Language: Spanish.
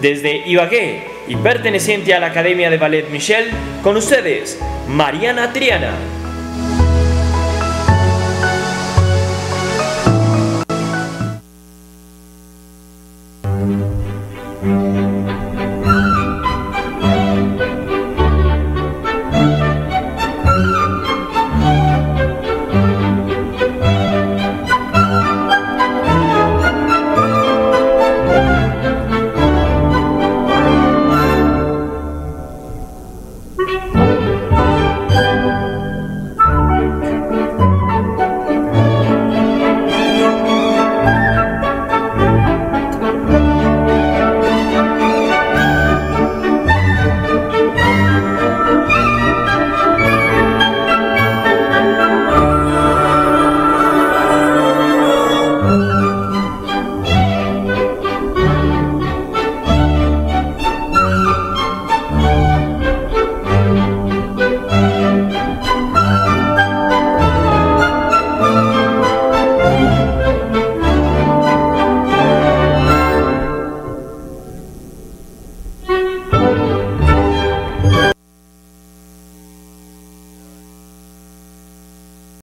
Desde Ibagué y perteneciente a la Academia de Ballet Michel, con ustedes, Mariana Triana.